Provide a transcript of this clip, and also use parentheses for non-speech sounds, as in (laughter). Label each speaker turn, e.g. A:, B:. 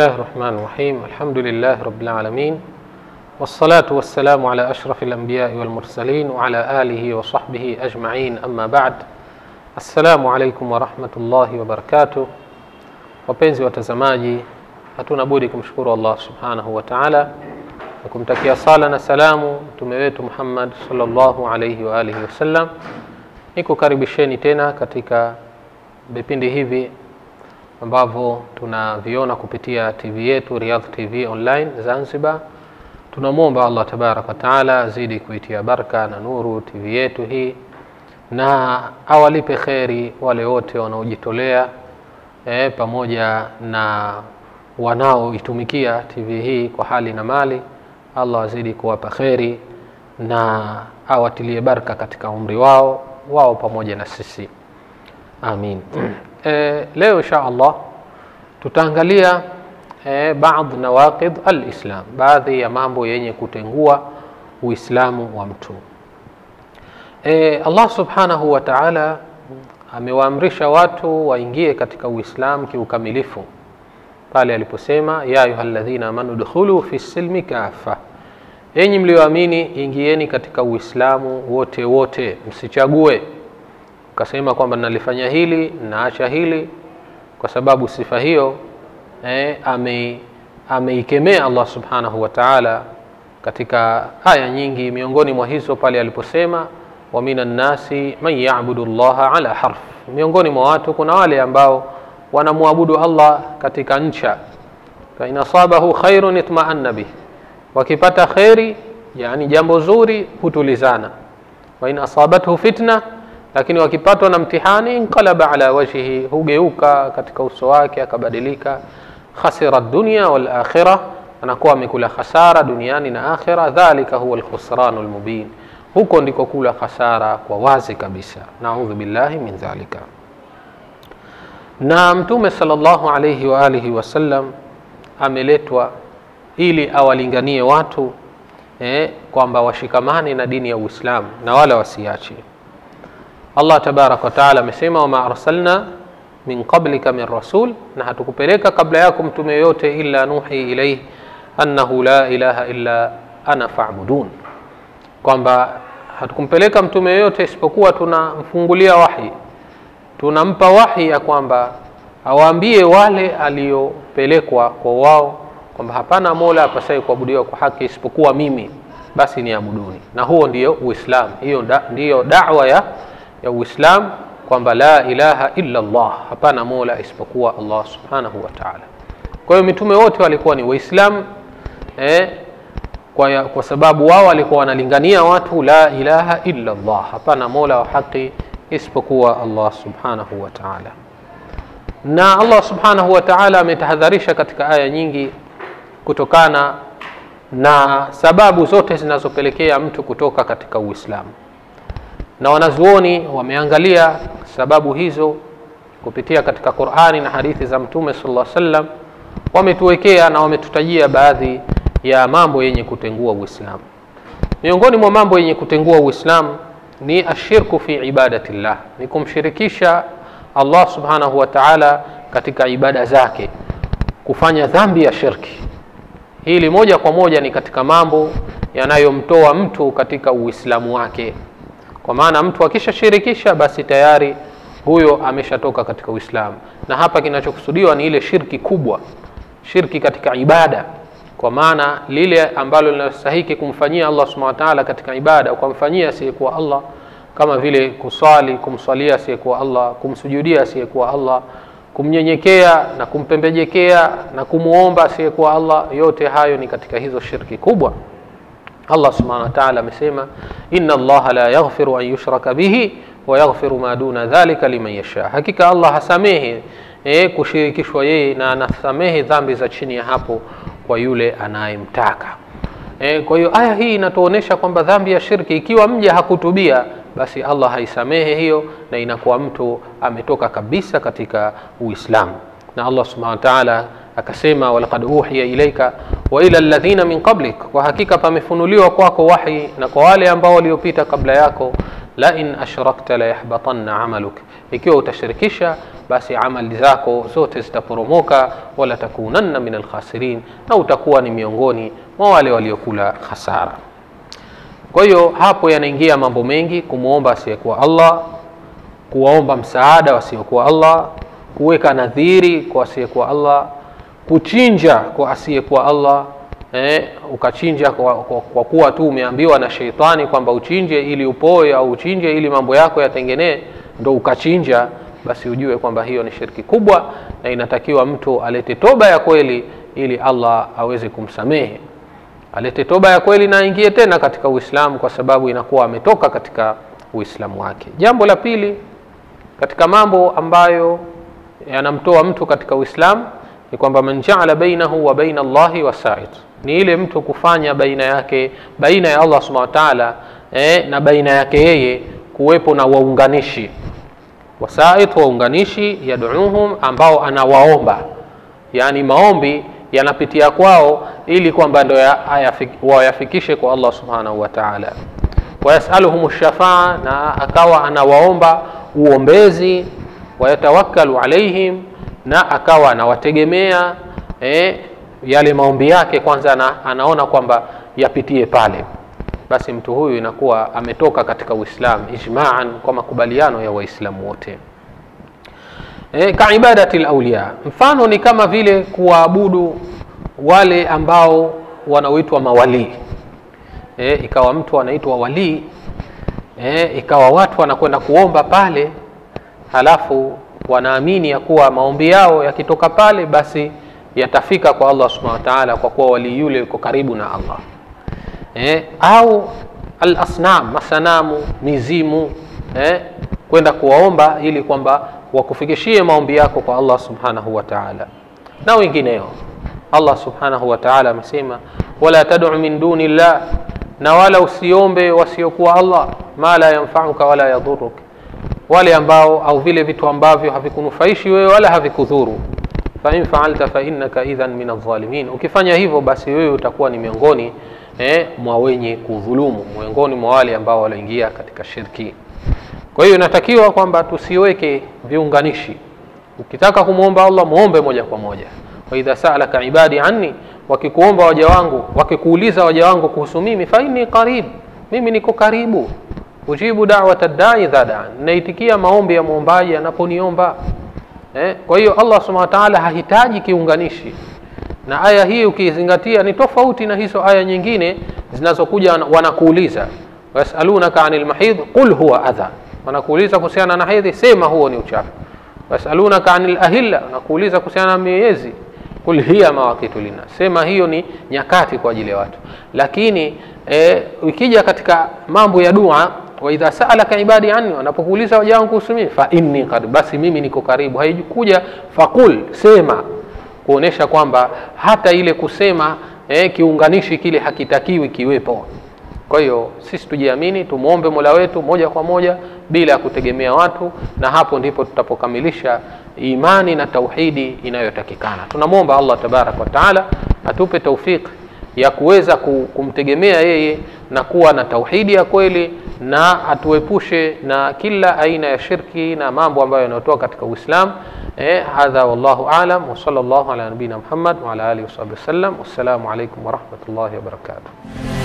A: الله الرحمن الرحيم الحمد لله رب العالمين والصلاة والسلام على أشرف الأنبياء والمرسلين وعلى آله وصحبه أجمعين أما بعد السلام عليكم ورحمة الله وبركاته وبينزي وتزماجي أتونا بوديكم شكور الله سبحانه وتعالى وكم تكيا صالنا سلام تميت محمد صلى الله عليه وآله وسلم نيكو كاربشيني تينا كتك بيبندي هيفي ambavyo tunaviona kupitia tv yetu riyadh tv online zanzibar. Tunamwomba allah tabarak wa taala azidi kuitia baraka na nuru tv yetu hii. Na awalipe kheri wale wote wanaojitolea e, pamoja na wanaoitumikia tv hii kwa hali na mali. Allah azidi kuwapa kheri na awatilie baraka katika umri wao wao pamoja na sisi. Amin (clears throat) e, leo insha allah tutaangalia e, baadhi nawaqid alislam baadhi ya mambo yenye kutengua uislamu wa mtu. E, allah subhanahu wa taala amewaamrisha watu waingie katika uislamu kiukamilifu. Pale aliposema ya ayuha ladhina amanu dkhulu fi silmi kafa enyi mlioamini ingieni katika uislamu wote wote msichague ukasema kwamba nalifanya hili naacha hili. Kwa sababu sifa hiyo eh, ame ameikemea allah subhanahu wa taala katika aya nyingi miongoni mwa hizo pale aliposema wa minan nasi man yabudu llaha ala harf. Miongoni mwa watu kuna wale ambao wanamwabudu allah katika ncha. Fain asabahu khairun itmaanna bih. Wakipata kheri yani jambo zuri hutulizana. Wain asabathu fitna lakini wakipatwa na mtihani inqalaba ala wajhihi hugeuka katika uso wake akabadilika. Khasira dunya wal akhirah anakuwa amekula khasara duniani na akhira dhalika huwa lkhusranu lmubin huko ndiko kula khasara kwa wazi kabisa. Naudhu billahi min dhalika. Na mtume salllahu alaihi waalihi wasallam ameletwa ili awalinganie watu eh, kwamba washikamane na dini ya uislamu na wala wasiache allah tabaraka wataala amesema wama arsalna min qablika min rasul na hatukupeleka kabla yako mtume yoyote illa nuhi ilaihi annahu la ilaha illa ana fabudun. Kwamba hatukumpeleka mtume yoyote isipokuwa tunamfungulia wahi tunampa wahi ya kwamba awaambie wale aliyopelekwa kwa wao kwamba hapana mola apasai kuabudiwa kwa haki isipokuwa mimi basi niabuduni. Na huo ndio uislam hiyo da, ndiyo dawa ya, ya uislam kwamba la ilaha illa llah hapana mola isipokuwa allah subhanahu wa taala. Kwa hiyo mitume wote walikuwa ni waislamu eh, kwa, kwa sababu wao walikuwa wanalingania watu la ilaha illa llah hapana mola wa haqi isipokuwa allah subhanahu wa taala. Na allah subhanahu wa taala ametahadharisha katika aya nyingi kutokana na sababu zote zinazopelekea mtu kutoka katika uislamu na wanazuoni wameangalia sababu hizo kupitia katika qurani na hadithi za mtume sala salam wametuwekea na wametutajia baadhi ya mambo yenye kutengua uislamu. Miongoni mwa mambo yenye kutengua uislamu ni ashirku fi ibadati llah ni kumshirikisha allah subhanahu wa taala katika ibada zake kufanya dhambi ya shirki. Hili moja kwa moja ni katika mambo yanayomtoa mtu katika uislamu wake kwa maana mtu akishashirikisha basi tayari huyo ameshatoka katika uislamu. Na hapa kinachokusudiwa ni ile shirki kubwa shirki katika ibada. Kwa maana lile ambalo linastahiki kumfanyia allah subhanahu wa taala katika ibada ukamfanyia asiyekuwa allah kama vile kuswali kumswalia asiyekuwa allah kumsujudia asiyekuwa allah kumnyenyekea na kumpembejekea na kumwomba asiyekuwa allah yote hayo ni katika hizo shirki kubwa allah subhanahu wataala amesema inna allaha la yaghfiru an yushraka bihi wa yaghfiru ma duna dhalika liman yasha. Hakika allah hasamehe e, kushirikishwa yeye na anasamehe dhambi za chini ya hapo kwa yule anayemtaka. E, kwa hiyo aya hii inatuonyesha kwamba dhambi ya shirki ikiwa mja hakutubia basi allah haisamehe hiyo na inakuwa mtu ametoka kabisa katika uislamu. Na allah subhanahu wataala akasema walaqad uhiya ilaika wa ila alladhina min qablik kwa hakika pamefunuliwa kwako wahi na kwa wale ambao waliopita kabla yako La in ashrakta la yahbatanna amaluk ikiwa utashirikisha basi amali zako zote zitaporomoka, wala takunanna min alkhasirin, na utakuwa ni miongoni mwa wale waliokula hasara. Kwa hiyo hapo yanaingia mambo mengi, kumwomba asiyekuwa Allah, kuwaomba msaada wasiokuwa Allah, kuweka nadhiri kwa asiyekuwa Allah, kuchinja kwa asiyekuwa Allah. Eh, ukachinja kwa, kwa, kwa kuwa tu umeambiwa na sheitani kwamba uchinje ili upoe au uchinje ili mambo yako yatengenee, ndo ukachinja, basi ujue kwamba hiyo ni shirki kubwa, na inatakiwa mtu alete toba ya kweli ili Allah aweze kumsamehe alete toba ya kweli na aingie tena katika Uislamu, kwa sababu inakuwa ametoka katika Uislamu wake. Jambo la pili katika mambo ambayo yanamtoa mtu katika Uislamu ni kwamba man jaala bainahu wa baina Allahi wasait, ni ile mtu kufanya baina yake baina ya Allah subhanahu wa ta'ala eh, na baina yake yeye kuwepo na waunganishi wasait, waunganishi yaduuhum, ambao anawaomba, yani maombi yanapitia kwao ili kwamba ndo wayafikishe kwa Allah subhanahu wa ta'ala. Wayasaluhum shafaa, na akawa anawaomba uombezi. Wayatawakkalu alaihim, na akawa anawategemea eh, yale maombi yake kwanza na, anaona kwamba yapitie pale, basi mtu huyu inakuwa ametoka katika Uislamu ijmaan, kwa makubaliano ya Waislamu wote. E, ka ibadati lauliya, mfano ni kama vile kuwaabudu wale ambao wanaoitwa mawalii. E, ikawa mtu anaitwa walii e, ikawa watu wanakwenda kuomba pale, halafu wanaamini ya kuwa maombi yao yakitoka pale basi yatafika kwa Allah subhanahu wa ta'ala, kwa kuwa walii yule yuko karibu na Allah eh, au alasnam, masanamu, mizimu eh, kwenda kuwaomba ili kwamba wakufikishie maombi yako kwa Allah subhanahu wa ta'ala na wengineo. Allah subhanahu wa ta'ala amesema, wala tad'u min duni llah, na wala usiombe wasiokuwa Allah, ma la yanfa'uka wala yadhuruk, wale ambao au vile vitu ambavyo havikunufaishi wewe wala havikudhuru. Fa in fa'alta fa innaka idhan min adh-dhalimin, ukifanya hivyo basi wewe utakuwa ni miongoni eh, mwa wenye kudhulumu, miongoni mwa wale ambao walioingia katika shirki. Kwa hiyo inatakiwa kwamba tusiweke viunganishi. Ukitaka kumwomba Allah muombe moja kwa moja. wa idha sa'alaka ibadi anni, wakikuomba waja wangu, wakikuuliza waja wangu kuhusu mimi, fa inni qarib, mimi niko karibu. Ujibu da'wata da'i idha naitikia maombi ya muombaji anaponiomba. Eh, kwa hiyo Allah subhanahu wa ta'ala hahitaji kiunganishi, na aya hii ukizingatia ni tofauti na hizo aya nyingine zinazokuja wanakuuliza wayasalunaka anil mahid qul huwa adha, wanakuuliza kuhusiana na hedhi, sema huo ni uchafu. Wayasalunaka anil ahilla, wanakuuliza kuhusiana na miezi, qul hiya mawaqitu linnas, sema hiyo ni nyakati kwa ajili ya watu. Lakini e, ikija katika mambo ya dua, wa idha saalaka ibadi anni, wanapokuuliza waja wangu kuhusu mimi, fa inni qad, basi mimi niko karibu. Haikuja faqul, sema, kuonesha kwamba hata ile kusema eh, kiunganishi kile hakitakiwi kiwepo. Kwa hiyo sisi tujiamini, tumwombe Mola wetu moja kwa moja bila ya kutegemea watu, na hapo ndipo tutapokamilisha imani na tauhidi inayotakikana. Tunamwomba Allah tabarak wa taala atupe taufik ya kuweza kumtegemea yeye na kuwa na tauhidi ya kweli, na atuepushe na kila aina ya shirki na mambo ambayo yanayotoka katika Uislamu. Eh, hadha wallahu alam wa sallallahu ala nabina Muhammad wa ala alihi wasallam. Wassalamu alaikum warahmatullahi wabarakatuh.